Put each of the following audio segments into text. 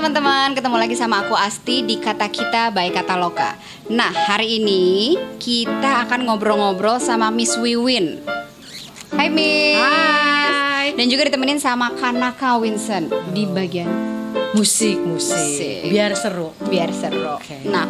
teman-teman, ketemu lagi sama aku Asti di Kata Kita by Kata Loka. Nah, hari ini kita akan ngobrol-ngobrol sama Miss Wiwin. Hai Miss. Hai. Dan juga ditemenin sama Kanaka Winson di bagian Musik, musik. Musik. Biar seru. biar seru. Oke. Nah,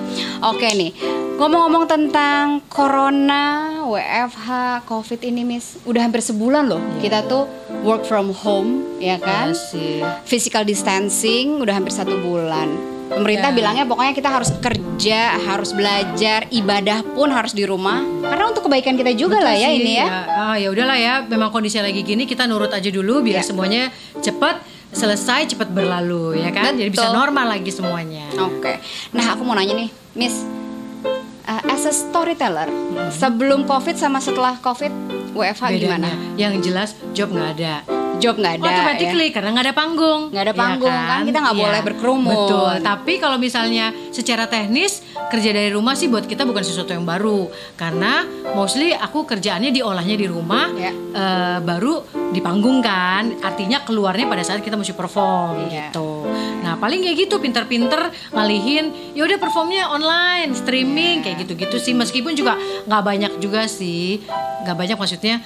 oke nih. Ngomong-ngomong tentang corona, WFH, COVID ini, Miss, udah hampir sebulan loh. Iya. Kita tuh work from home, ya kan? Iya sih. Physical distancing udah hampir satu bulan. Pemerintah Ya. bilangnya pokoknya kita harus kerja, harus belajar, ibadah pun harus di rumah. Karena untuk kebaikan kita juga lah Betul ya sih, ini ya. Ah, ya udahlah ya. Memang kondisi lagi gini kita nurut aja dulu biar Ya. semuanya cepat selesai, cepat berlalu ya kan. Jadi bisa Betul. normal lagi semuanya. Oke. Nah, aku mau nanya nih, Miss. Uh, as a storyteller, sebelum COVID sama setelah COVID, WFH gimana? Yang jelas job nggak ada. Job nggak ada. ya? Automatically karena nggak ada panggung. Nggak ada Ya panggung, kan? Kita nggak Iya. boleh berkerumun. Betul. Tapi kalau misalnya secara teknis kerja dari rumah sih buat kita bukan sesuatu yang baru karena mostly aku kerjaannya diolahnya di rumah, Ya. eh, baru di panggung kan. Artinya keluarnya pada saat kita mesti perform Iya. gitu. Paling kayak gitu pinter-pinter ngalihin. Ya udah performnya online, streaming kayak gitu-gitu sih. Meskipun juga nggak banyak juga sih, nggak banyak maksudnya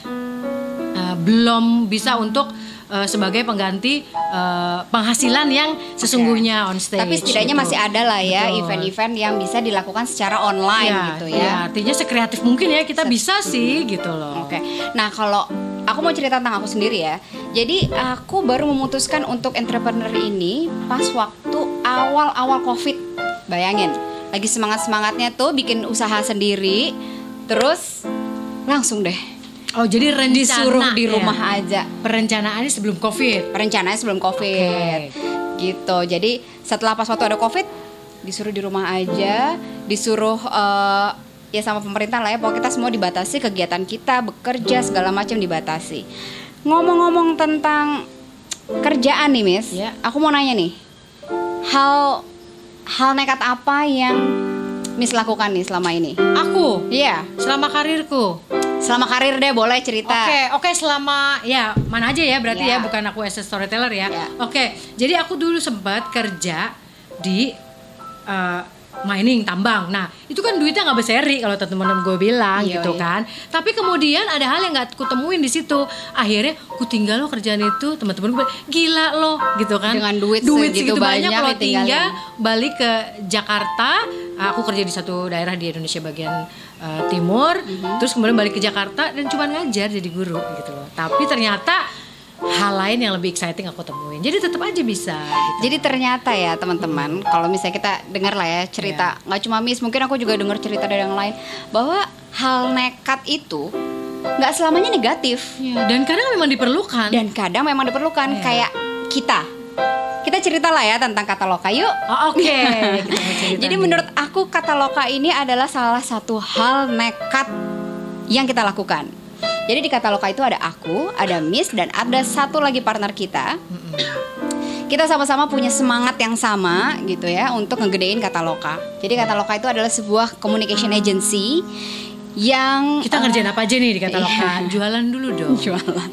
uh, belum bisa untuk uh, sebagai pengganti uh, penghasilan yang sesungguhnya on stage. Tapi setidaknya gitu. masih ada lah ya event-event yang bisa dilakukan secara online Ya, gitu ya, ya. artinya sekreatif mungkin ya kita bisa sih gitu loh. Oke. Nah, kalau aku mau cerita tentang aku sendiri ya. Jadi aku baru memutuskan untuk entrepreneur ini pas waktu awal-awal Covid. Bayangin, lagi semangat-semangatnya tuh bikin usaha sendiri, terus langsung deh Oh jadi rencana disuruh di ya. rumah aja. Perencanaannya sebelum covid. Rencananya sebelum Covid. Gitu. Jadi setelah pas waktu ada Covid disuruh di rumah aja, disuruh eh, ya sama pemerintah lah ya, pokoknya kita semua dibatasi kegiatan kita, bekerja segala macam dibatasi. Ngomong-ngomong tentang kerjaan nih, Miss. Ya. Aku mau nanya nih. Hal hal nekat apa yang Miss lakukan nih selama ini? Aku Iya, selama karirku. selama karir deh boleh cerita. Oke, oke selama ya mana aja ya berarti Ya. ya bukan aku as a storyteller ya. Ya. Oke, jadi aku dulu sempat kerja di uh, mining tambang. Nah, itu kan duitnya nggak berseri kalau teman-teman gue bilang Iya, gitu iya. kan. Tapi kemudian ada hal yang nggak kutemuin di situ. Akhirnya ku tinggal lo kerjaan itu, teman-teman gue gila lo gitu kan. Dengan duit duit segitu segitu banyak, banyak lo tinggal balik ke Jakarta. Aku kerja di satu daerah di Indonesia bagian uh, timur, Mhm. terus kemudian balik ke Jakarta dan cuma ngajar jadi guru gitu loh. Tapi ternyata hal lain yang lebih exciting aku temuin. Jadi tetap aja bisa. Gitu. Jadi ternyata ya teman-teman, kalau misalnya kita dengar lah ya cerita, nggak cuma Miss, mungkin aku juga dengar cerita dari yang lain bahwa hal nekat itu nggak selamanya negatif Ya, dan kadang memang diperlukan. dan kadang memang diperlukan Iya. kayak kita. Kita cerita lah ya tentang kata loka yuk. Oh, Oke, cerita Jadi nih. menurut aku kata loka ini adalah salah satu hal nekat yang kita lakukan. Jadi di kata loka itu ada aku, ada Miss dan ada satu lagi partner kita. Kita sama-sama punya semangat yang sama gitu ya untuk ngegedein kata loka. Jadi kata loka itu adalah sebuah communication agency yang kita ngerjain apa aja nih di kata Iya. Jualan dulu dong. jualan.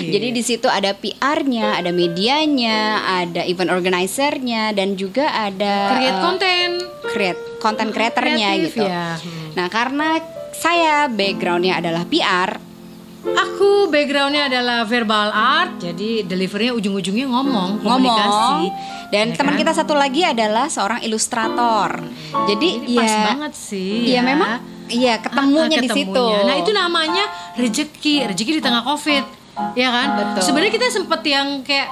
Jadi di situ ada PR-nya, ada medianya, ada event organizer-nya dan juga ada create eh, konten. create content creator-nya gitu. ya. Hmm. Nah, karena saya backgroundnya adalah PR, Aku backgroundnya adalah verbal art, jadi deliverynya ujung-ujungnya ngomong, komunikasi. ngomong dan Ya teman kan? kita satu lagi adalah seorang ilustrator. Jadi Ini pas ya banget sih. Iya ya. memang iya ketemunya Ah, di ketemunya. situ. Nah itu namanya rezeki, rezeki di tengah covid, ya kan? Betul. Sebenarnya kita sempet yang kayak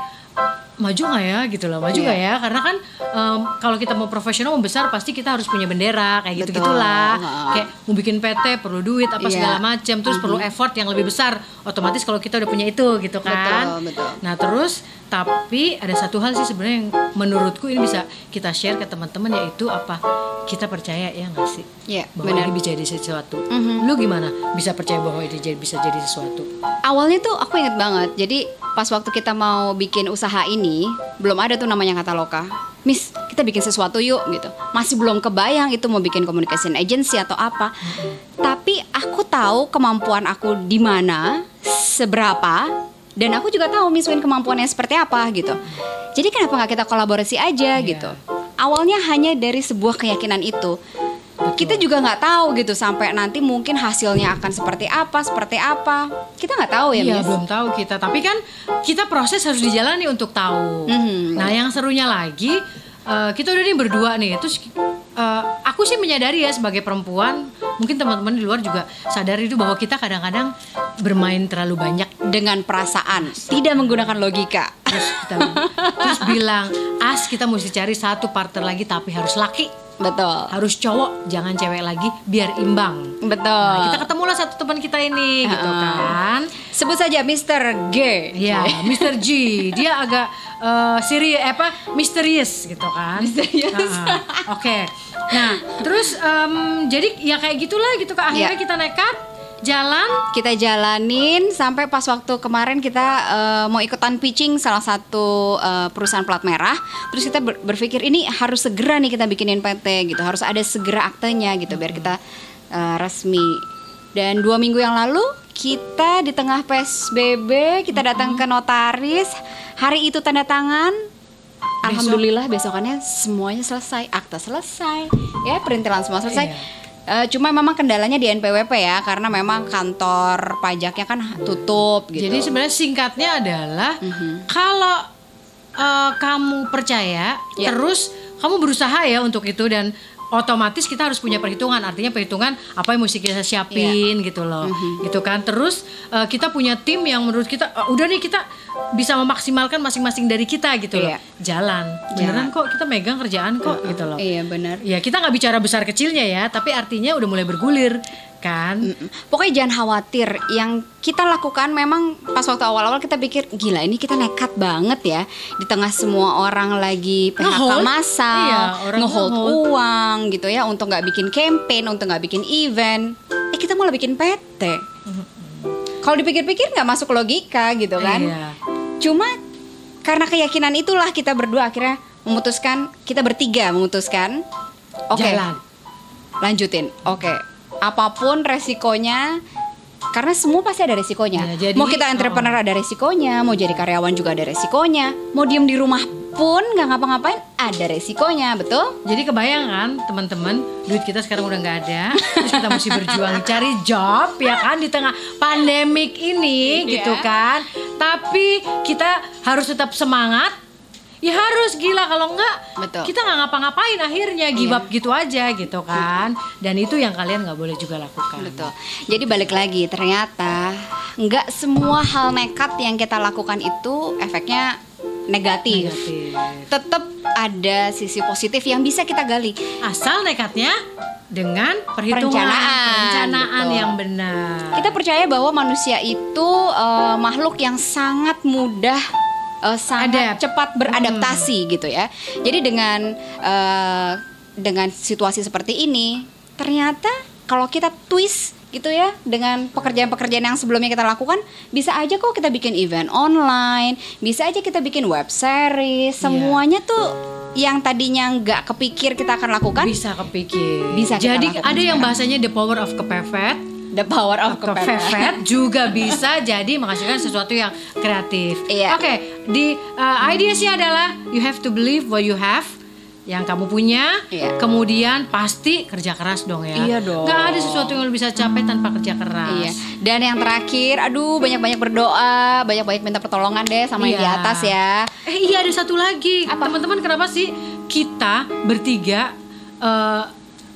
maju nggak ya gitu loh, maju Iya. nggak ya? Karena kan em, kalau kita mau profesional, mau besar, pasti kita harus punya bendera kayak gitu gitulah. Kayak mau bikin PT perlu duit apa Iya. segala macam, terus perlu effort yang lebih besar. Otomatis kalau kita udah punya itu gitu kan. Betul, betul. Nah terus tapi ada satu hal sih sebenarnya yang menurutku ini bisa kita share ke teman-teman yaitu apa? Kita percaya ya nggak sih? Iya, bahwa benar. ini bisa jadi sesuatu. Mhm. Lu gimana bisa percaya bahwa ini bisa jadi sesuatu? Awalnya tuh aku inget banget. Jadi pas waktu kita mau bikin usaha ini, belum ada tuh namanya kata loka. Miss, kita bikin sesuatu yuk gitu. Masih belum kebayang itu mau bikin communication agency atau apa. Tapi aku tahu kemampuan aku di mana, seberapa dan aku juga tahu Miss Win kemampuannya seperti apa gitu. Jadi kenapa nggak kita kolaborasi aja Iya. gitu? Awalnya hanya dari sebuah keyakinan itu. Kita juga nggak tahu gitu sampai nanti mungkin hasilnya akan seperti apa, seperti apa. Kita nggak tahu ya, Iya Miss. belum tahu kita, tapi kan kita proses harus dijalani untuk tahu. Mhm. Nah yang serunya lagi eh, kita udah nih berdua nih, terus eh, aku sih menyadari ya sebagai perempuan, mungkin teman-teman di luar juga sadar itu bahwa kita kadang-kadang bermain terlalu banyak. Dengan perasaan, tidak menggunakan logika. Terus kita terus bilang, as kita mesti cari satu partner lagi tapi harus laki, Betul. harus cowok, jangan cewek lagi biar imbang. Betul. Nah, kita ketemulah satu teman kita ini gitu Heeh. kan. Sebut saja Mr. G. Ya, Mr. G, dia agak eh seri apa misterius gitu kan. Misterius. Nah, Oke. Nah, terus em, jadi ya kayak gitulah gitu kan. Akhirnya Ya. kita nekat jalan. Kita jalanin sampai pas waktu kemarin kita eh, mau ikutan pitching salah satu eh, perusahaan plat merah. Terus kita ber- berpikir ini harus segera nih kita bikinin PT gitu, harus ada segera aktenya gitu biar kita eh, resmi. Dan dua minggu yang lalu kita di tengah PSBB kita datang ke notaris. Hari itu tanda tangan. Alhamdulillah besokannya semuanya selesai, akta selesai, ya perintilan semua selesai. Iya. Eh, cuma memang kendalanya di NPWP ya karena memang kantor pajaknya kan tutup gitu. Jadi sebenarnya singkatnya adalah kalau eh, kamu percaya, Ya. terus kamu berusaha ya untuk itu dan otomatis kita harus punya perhitungan. Artinya perhitungan apa yang mesti kita siapin gitu loh. Gitu kan. Terus eh, kita punya tim yang menurut kita "Ah, udah nih kita bisa memaksimalkan masing-masing dari kita gitu loh. Iya. jalan. Beneran kok kita megang kerjaan kok gitu loh. Iya benar. ya kita nggak bicara besar kecilnya ya tapi artinya udah mulai bergulir kan Mm-mm. Pokoknya jangan khawatir. Yang kita lakukan memang pas waktu awal-awal kita pikir gila ini kita nekat banget ya di tengah semua orang lagi PHK massal, Iya, ngehold uang gitu ya untuk nggak bikin campaign, untuk nggak bikin event. Eh kita malah bikin PT. Kalau dipikir-pikir nggak masuk logika gitu kan? Iya. Cuma karena keyakinan itulah kita berdua akhirnya memutuskan kita bertiga memutuskan oke jalan lanjutin oke apa pun resikonya karena semua pasti ada resikonya. Ya, jadi- mau kita entrepreneur ada resikonya mau jadi karyawan juga ada resikonya mau diem di rumah pun nggak ngapa-ngapain ada resikonya betul? Jadi kebayang kan teman-teman duit kita sekarang udah nggak ada terus kita mesti berjuang cari job ya kan di tengah pandemik ini Iya. gitu kan. Tapi kita harus tetap semangat ya harus gila. Kalau enggak Betul. Iya. kita nggak ngapa-ngapain akhirnya. Give up gitu aja gitu kan. Dan itu yang kalian nggak boleh juga lakukan. Betul. Jadi balik lagi ternyata nggak semua hal nekat yang kita lakukan itu efeknya negatif, Negatif. tetap ada sisi positif yang bisa kita gali. Asal nekatnya dengan perhitungan Perencanaan, perencanaan betul. yang benar. Kita percaya bahwa manusia itu eh, makhluk yang sangat mudah eh, sangat Adapt. cepat beradaptasi gitu ya. Jadi dengan eh, dengan situasi seperti ini, ternyata kalau kita twist gitu ya dengan pekerjaan-pekerjaan yang sebelumnya kita lakukan bisa aja kok kita bikin event online bisa aja kita bikin web series. Semuanya tuh yang tadinya nggak kepikir kita akan lakukan bisa kepikir. Bisa jadi lakukan. ada yang bahasanya the power of kepepet the power of kepepet. juga bisa jadi menghasilkan sesuatu yang kreatif. Iya. Oke, di uh, ideasnya adalah you have to believe what you have yang kamu punya, Iya. kemudian pasti kerja keras dong ya. Iya dong. Gak ada sesuatu yang lo bisa capai tanpa kerja keras. Iya. Dan yang terakhir, aduh banyak-banyak berdoa, banyak-banyak minta pertolongan deh sama yang di Iya. atas ya. Eh iya ada satu lagi. Teman-teman kenapa sih kita bertiga eh,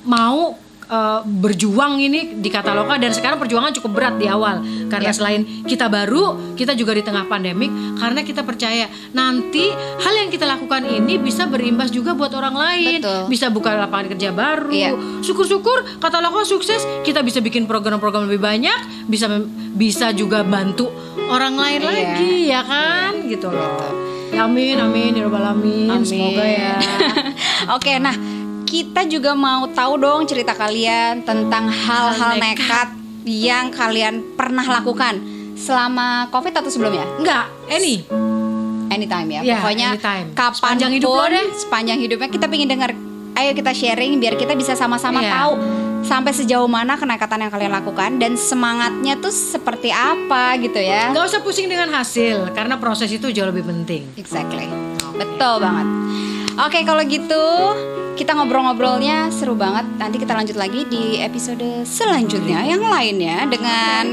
mau eh, berjuang ini di Kataloka dan sekarang perjuangan cukup berat di awal karena Iya. selain kita baru, kita juga di tengah pandemik karena kita percaya nanti hal yang kita lakukan ini bisa berimbas juga buat orang lain, Betul. bisa buka lapangan kerja baru. Iya. Syukur-syukur Kataloka sukses, kita bisa bikin program-program lebih banyak, bisa bisa juga bantu orang lain Iya. lagi ya kan gitu loh. Amin amin ya robbal alamin. Amin. Semoga ya. Oke, nah kita juga mau tahu dong cerita kalian tentang hal-hal Hal nekat yang kalian pernah lakukan selama COVID atau sebelumnya? Enggak, Eni. Anytime ya. Ya, Pokoknya anytime. kapan Sepanjang hidup lo deh. sepanjang hidupnya kita pengen dengar. Ayo kita sharing biar kita bisa sama-sama Iya. tahu sampai sejauh mana kenekatan yang kalian lakukan dan semangatnya tuh seperti apa gitu ya. Nggak usah pusing dengan hasil karena proses itu jauh lebih penting. Exactly. Betul banget. Oke, kalau gitu kita ngobrol-ngobrolnya seru banget. Nanti kita lanjut lagi di episode selanjutnya yang lainnya dengan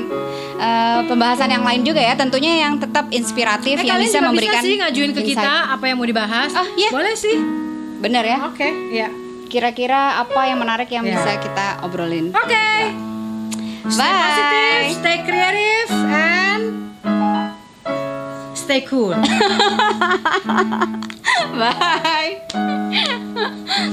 eh, pembahasan yang lain juga ya. Tentunya yang tetap inspiratif Eh, yang bisa memberikan bisa sih ngajuin ke insight. kita apa yang mau dibahas. Oh, iya. Boleh sih. Bener ya. Oke, ya. Kira-kira apa yang menarik yang Ya. bisa kita obrolin? Oke. Stay Bye. positive, stay creative, and stay cool. Bye.